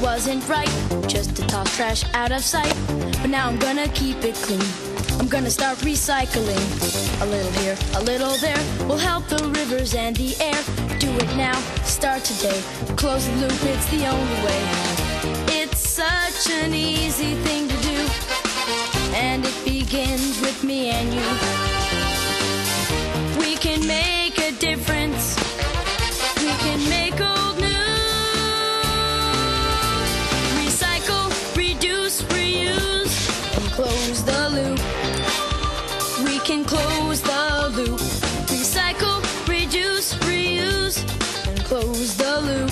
wasn't right just to toss trash out of sight. But now I'm gonna keep it clean. I'm gonna start recycling. A little here, a little there will help the rivers and the air. Do it now, start today. Close the loop, it's the only way. It's such an easy thing to do, and it begins with me and you. Can close the loop. Recycle, reduce, reuse, and close the loop.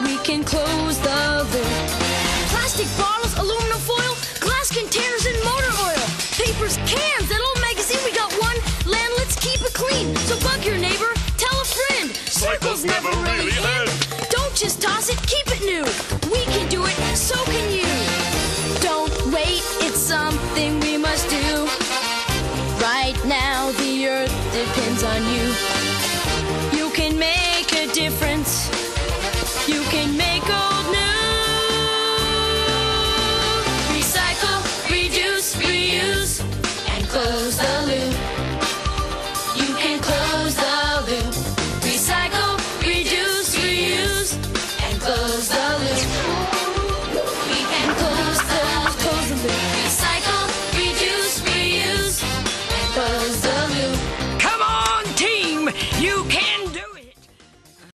We can close the loop. Plastic bottles, aluminum foil, glass containers, and motor oil. Papers, cans, that old magazine, we got one. Land, let's keep it clean. So bug your neighbor, tell a friend. Cycles never really end. Don't just toss it, keep it new. depends on you. You can make a difference. You can make old new. Recycle, reduce, reuse, and close the loop. You can close the loop. Recycle, reduce, reuse, and close the